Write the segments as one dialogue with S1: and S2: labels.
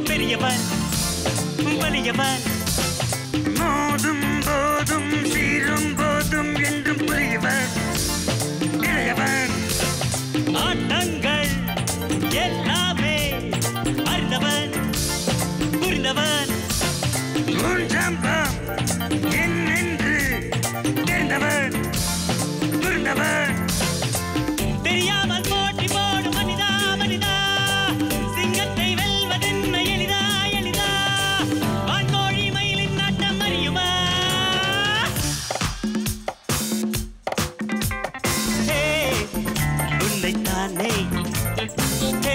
S1: பெரியவன் வலியவன்
S2: மோதும் போதும் சீரும் போதும் என்றும் புரியவன் இளையவன்.
S1: ஆட்டங்கள் எல்லாமே தானே? ஹே,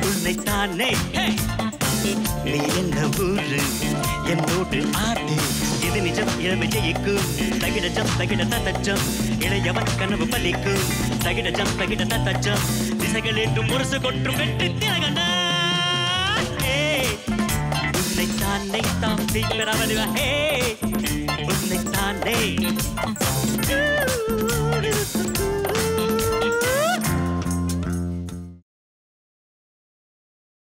S1: உன்னைத்தானே? ஹே. நீ என்ன ஊரு? என்னோடு ஆடு இது நிஜம் இளமை ஜெயிக்கும் தகிடஜம் தகிட தத்தச்சம். இளையவன் கனவு பலிக்கும் தகிடஜம் தகிட தத்தச்சம். திசைகள் என்றும் முரசு கொற்றும் வெற்றி திலகண்டா உன்னை தானே தாம் தீவிரவன் ஹே உன்னை தானே